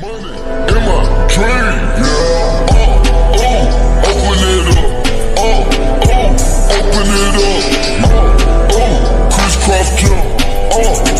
money. In my dream, yeah. Oh, oh, open it up. Oh, oh, open it up. Oh, oh, crisscross jump. Oh.